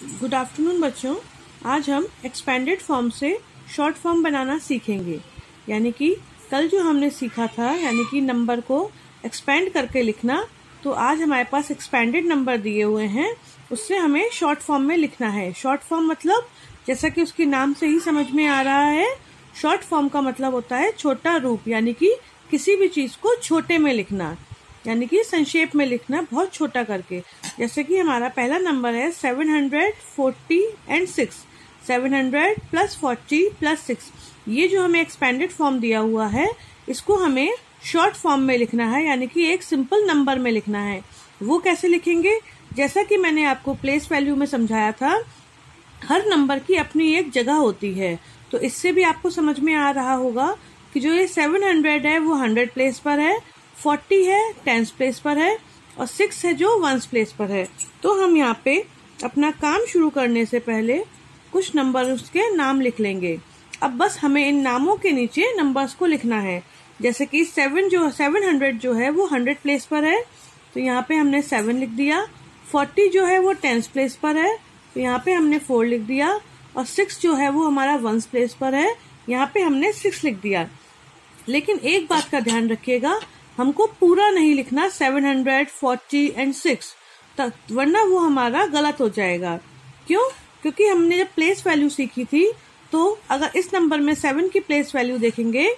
Good afternoon बच्चों। आज हम एक्सपेंडेड फॉर्म से शॉर्ट फॉर्म बनाना सीखेंगे। यानी कि कल जो हमने सीखा था, यानी कि नंबर को एक्सपेंड करके लिखना तो आज हमारे पास एक्सपेंडेड नंबर दिए हुए हैं। उससे हमें शॉर्ट फॉर्म में लिखना है। शॉर्ट फॉर्म मतलब जैसा कि उसके नाम से ही समझ में आ रहा है शॉर्ट फॉर्म का मतलब होता है छोटा रूप, यानी कि किसी भी चीज़ को छोटे में लिखना। यानी कि संक्षेप में लिखना बहुत छोटा करके। जैसे कि हमारा पहला नंबर है seven hundred forty and six seven hundred plus forty plus six ये जो हमें एक्सपेंडेड फॉर्म दिया हुआ है, इसको हमें शॉर्ट फॉर्म में लिखना है, यानी कि एक सिंपल नंबर में लिखना है। वो कैसे लिखेंगे? जैसा कि मैंने आपको प्लेस वैल्यू में समझाया था, हर नंबर की अपनी एक जगह होती है। तो इससे भी आपको समझ में आ रहा होगा कि जो ये सेवन हंड्रेड है, वो हंड्रेड प्लेस पर है। फोर्टी है टेंस प्लेस पर है और सिक्स है जो वंस प्लेस पर है। तो हम यहाँ पे अपना काम शुरू करने से पहले कुछ नंबर उसके नाम लिख लेंगे। अब बस हमें इन नामों के नीचे नंबर्स को लिखना है। जैसे कि सेवन जो सेवन हंड्रेड जो है वो हंड्रेड प्लेस पर है। तो यहाँ पे हमने सेवन लिख दिया। फोर्टी जो है वो टेंस प्लेस पर है। तो यहाँ पे हमने फोर लिख दिया। और सिक्स जो है वो हमारा वंस प्लेस पर है। यहाँ पे हमने सिक्स लिख दिया। लेकिन एक बात का ध्यान रखिएगा। हमको पूरा नहीं लिखना seven hundred forty and six वरना वो हमारा गलत हो जाएगा। क्यों? क्योंकि हमने जब प्लेस वैल्यू सीखी थी तो अगर इस नंबर में सेवन की प्लेस वैल्यू देखेंगे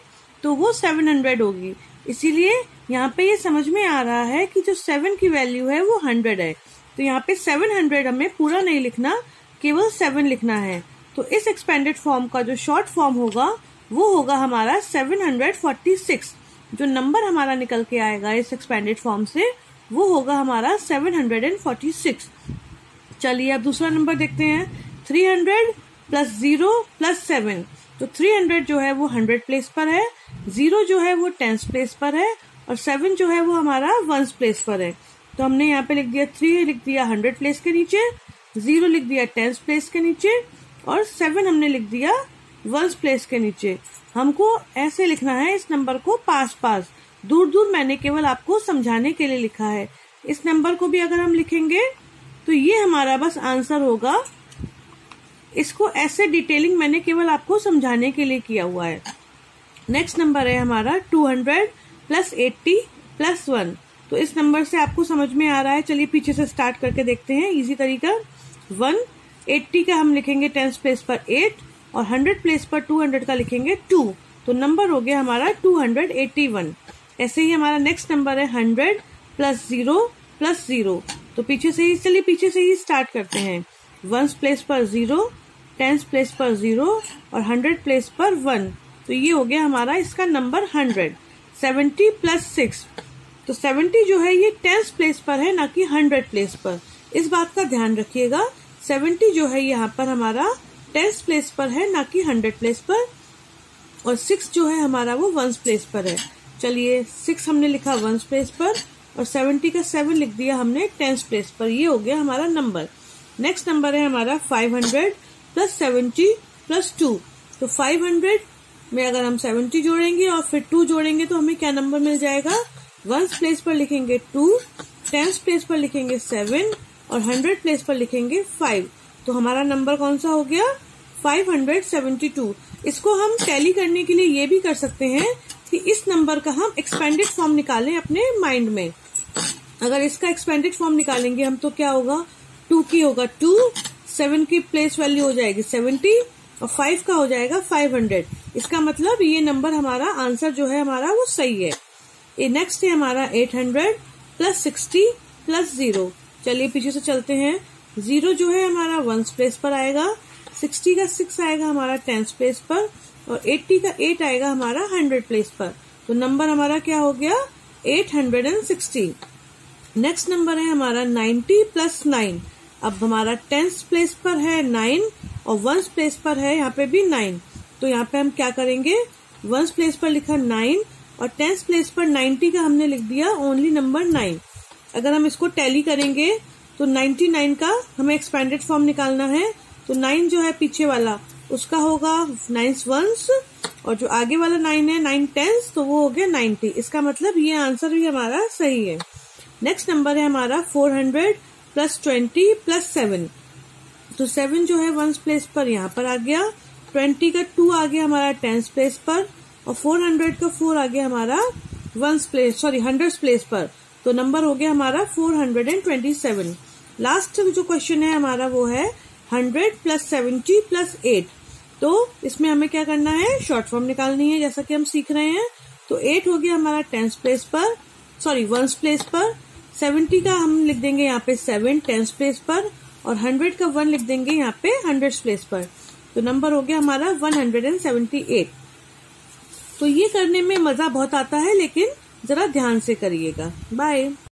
तो वो सेवन हंड्रेड होगी। इसीलिए यहाँ पे ये समझ में आ रहा है कि जो सेवन की वैल्यू है, वो हंड्रेड है। तो यहाँ पे सेवन हंड्रेड हमें पूरा नहीं लिखना, केवल सेवन लिखना है। तो इस एक्सपेंडेड फॉर्म का जो शॉर्ट फॉर्म होगा, वो होगा हमारा सेवन हंड्रेड फोर्टी सिक्स जो नंबर हमारा निकल के आएगा इस एक्सपेंडेड फॉर्म से, वो होगा हमारा 746 चलिए अब दूसरा नंबर देखते हैं। 300 प्लस ज़ीरो प्लस सेवन तो 300 जो है वो 100 प्लेस पर है ज़ीरो जो है वो टेंस प्लेस पर है, और सेवन जो है वो हमारा वंस प्लेस पर है। तो हमने यहाँ पे लिख दिया थ्री लिख दिया हंड्रेड प्लेस के नीचे ज़ीरो लिख दिया टेंस प्लेस के नीचे, और सेवन हमने लिख दिया वंस प्लेस के नीचे। हमको ऐसे लिखना है, इस नंबर को पास पास दूर दूर मैंने केवल आपको समझाने के लिए लिखा है। इस नंबर को भी अगर हम लिखेंगे तो ये हमारा बस आंसर होगा। इसको ऐसे डिटेलिंग मैंने केवल आपको समझाने के लिए किया हुआ है। नेक्स्ट नंबर है हमारा 200 प्लस एट्टी प्लस वन तो इस नंबर से आपको समझ में आ रहा है। चलिए पीछे से स्टार्ट करके देखते हैं। इजी तरीका। वन एट्टी का हम लिखेंगे टेंस प्लेस पर एट और हंड्रेड प्लेस पर टू हंड्रेड का लिखेंगे टू। तो नंबर हो गया हमारा टू हंड्रेड एट्टी वन। ऐसे ही हमारा नेक्स्ट नंबर है hundred plus zero plus zero तो पीछे से ही, चलिए पीछे से ही स्टार्ट करते हैं। वंस प्लेस पर ज़ीरो टेंस प्लेस पर ज़ीरो और हंड्रेड प्लेस पर वन तो ये हो गया हमारा इसका number hundred. Seventy plus six तो सेवेंटी जो है ये टेंस प्लेस पर है, ना कि हंड्रेड प्लेस पर। इस बात का ध्यान रखिएगा सेवेंटी जो है यहाँ पर हमारा टेंस प्लेस पर है, ना कि हंड्रेड प्लेस पर। और सिक्स जो है हमारा वो वंस प्लेस पर है। चलिए, सिक्स हमने लिखा वंस प्लेस पर और सेवेंटी का सेवन लिख दिया हमने टेंस प्लेस पर। ये हो गया हमारा नंबर। नेक्स्ट नंबर है हमारा five hundred plus seventy plus two. तो फाइव हंड्रेड में अगर हम सेवेंटी जोड़ेंगे और फिर टू जोड़ेंगे तो हमें क्या नंबर मिल जाएगा? वंस प्लेस पर लिखेंगे टू टेंस प्लेस पर लिखेंगे सेवन और हंड्रेड प्लेस पर लिखेंगे फाइव। तो हमारा नंबर कौन सा हो गया? 572 इसको हम टैली करने के लिए ये भी कर सकते हैं कि इस नंबर का हम एक्सपेंडेड फॉर्म निकालें अपने माइंड में। अगर इसका एक्सपेंडेड फॉर्म निकालेंगे, हम तो क्या होगा? टू की होगा टू सेवन की प्लेस वैल्यू हो जाएगी सेवेंटी और फाइव का हो जाएगा फाइव हंड्रेड इसका मतलब ये नंबर हमारा आंसर जो है, हमारा वो सही है। ये नेक्स्ट है हमारा eight hundred plus sixty plus zero चलिए, पीछे से चलते हैं। ज़ीरो जो है हमारा वन प्लेस पर आएगा, सिक्सटी का सिक्स आएगा हमारा टेंथ प्लेस पर, और एट्टी का एट आएगा हमारा हंड्रेड प्लेस पर। तो नंबर हमारा क्या हो गया? Eight hundred and sixty. Next number है हमारा नाइन्टी प्लस नाइन। अब हमारा टेंथ प्लेस पर है नाइन, और वंस प्लेस पर है यहाँ पे भी नाइन। तो यहाँ पे हम क्या करेंगे? वंस प्लेस पर लिखा नाइन, और टेंथ प्लेस पर नाइन्टी का हमने लिख दिया ओनली नंबर नाइन। अगर हम इसको टैली करेंगे तो 99 का हमें एक्सपेंडेड फॉर्म निकालना है। तो 9 जो है पीछे वाला, उसका होगा नाइन वंस, और जो आगे वाला नाइन है, नाइन टेंस तो वो हो गया 90 इसका मतलब ये आंसर भी हमारा सही है। नेक्स्ट नंबर है हमारा 400 प्लस ट्वेंटी प्लस सेवन। तो सेवन जो है वंस प्लेस पर यहाँ पर आ गया। ट्वेंटी का टू आ गया हमारा टेंस प्लेस पर, और फोर हंड्रेड का फोर आ गया हमारा ones place, sorry hundred place पर। तो नंबर हो गया हमारा four hundred and twenty seven. Last जो क्वेश्चन है हमारा वो है hundred plus seventy plus eight तो इसमें हमें क्या करना है? शॉर्ट फॉर्म निकालनी है, जैसा कि हम सीख रहे हैं। तो एट हो गया हमारा टेंस प्लेस पर सॉरी वंस प्लेस पर। सेवेंटी का हम लिख देंगे यहाँ पे सेवन टेंस प्लेस पर और हंड्रेड का वन लिख देंगे यहाँ पे हंड्रेड प्लेस पर। तो नंबर हो गया हमारा one hundred and seventy eight तो ये करने में मज़ा बहुत आता है, लेकिन जरा ध्यान से करिएगा। बाय